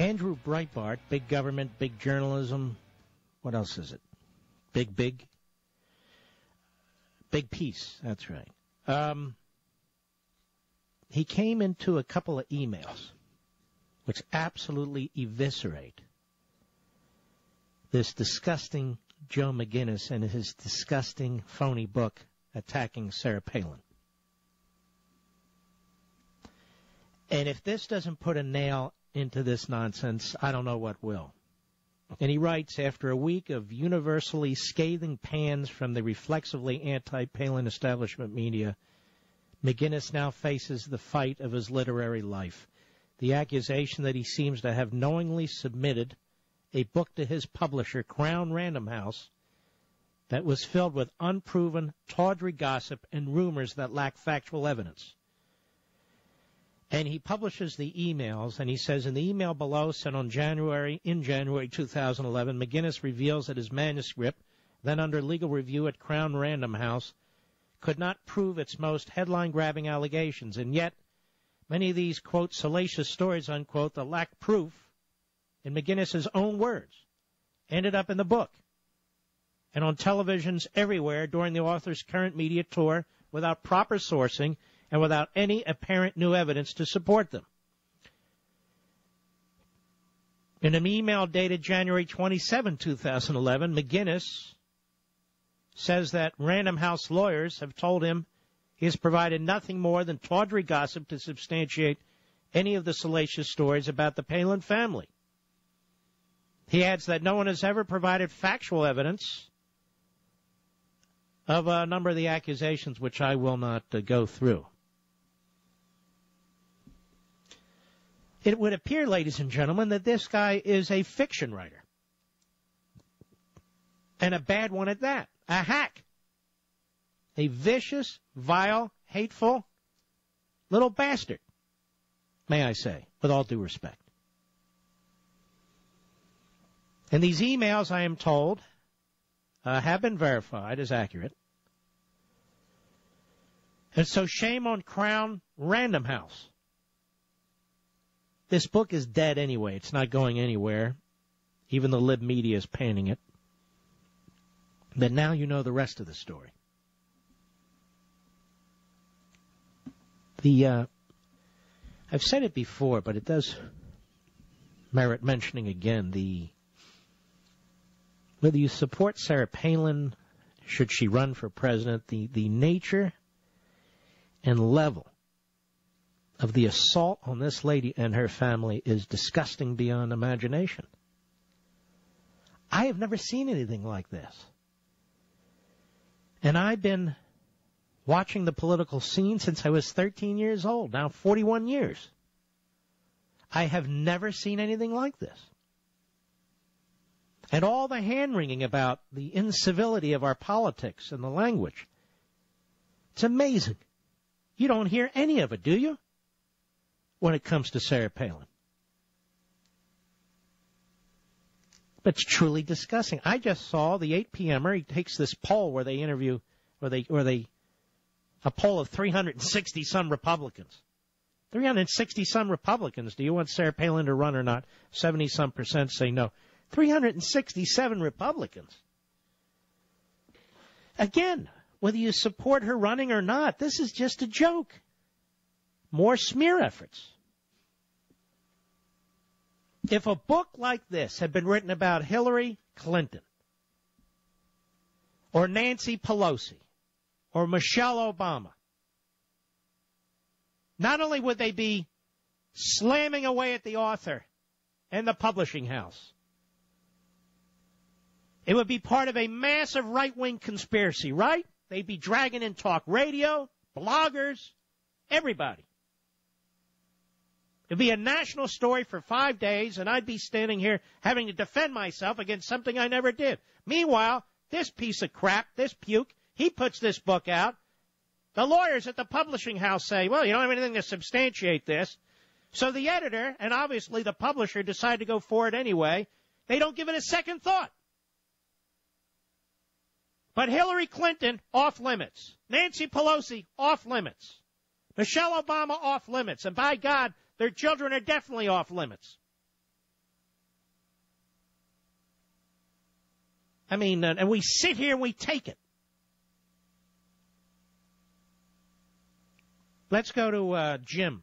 Andrew Breitbart, big government, big journalism. What else is it? Big, big. Big peace. That's right. Um, he came into a couple of emails which absolutely eviscerate this disgusting Joe McGinniss and his disgusting phony book attacking Sarah Palin. And if this doesn't put a nail into this nonsense, I don't know what will. And he writes, after a week of universally scathing pans from the reflexively anti-Palin establishment media, McGinniss now faces the fight of his literary life. The accusation that he seems to have knowingly submitted a book to his publisher, Crown Random House, that was filled with unproven, tawdry gossip and rumors that lack factual evidence. And he publishes the emails, and he says in the email below, sent on January, in January 2011, McGinniss reveals that his manuscript, then under legal review at Crown Random House, could not prove its most headline-grabbing allegations, and yet many of these, quote, salacious stories, unquote, that lack proof, in McGinniss's own words, ended up in the book and on televisions everywhere during the author's current media tour without proper sourcing and without any apparent new evidence to support them. In an email dated January 27, 2011, McGinniss says that Random House lawyers have told him he has provided nothing more than tawdry gossip to substantiate any of the salacious stories about the Palin family. He adds that no one has ever provided factual evidence of a number of the accusations, which I will not uh, go through. It would appear, ladies and gentlemen, that this guy is a fiction writer. And a bad one at that. A hack. A vicious, vile, hateful little bastard. May I say, with all due respect. And these emails, I am told, uh, have been verified as accurate. And so shame on Crown Random House. This book is dead anyway. It's not going anywhere. Even the lib media is panning it. But now you know the rest of the story. The uh, I've said it before, but it does merit mentioning again. The whether you support Sarah Palin, should she run for president, the, the nature and level of the assault on this lady and her family is disgusting beyond imagination. I have never seen anything like this. And I've been watching the political scene since I was 13 years old, now 41 years. I have never seen anything like this and all the hand wringing about the incivility of our politics and the language. It's amazing. You don't hear any of it, do you? When it comes to Sarah Palin. But it's truly disgusting. I just saw the 8 p.m.er. He takes this poll where they interview, where they, where they, a poll of 360 some Republicans. 360 some Republicans. Do you want Sarah Palin to run or not? 70 some percent say no. 367 Republicans. Again, whether you support her running or not, this is just a joke. More smear efforts. If a book like this had been written about Hillary Clinton, or Nancy Pelosi, or Michelle Obama, not only would they be slamming away at the author and the publishing house, it would be part of a massive right wing conspiracy, right? They'd be dragging in talk radio, bloggers, everybody. It'd be a national story for five days, and I'd be standing here having to defend myself against something I never did. Meanwhile, this piece of crap, this puke, he puts this book out. The lawyers at the publishing house say, well, you don't have anything to substantiate this. So the editor and obviously the publisher decide to go for it anyway. They don't give it a second thought. But Hillary Clinton, off limits. Nancy Pelosi, off limits. Michelle Obama, off limits. And by God, their children are definitely off limits. I mean, uh, and we sit here and we take it. Let's go to uh, Jim.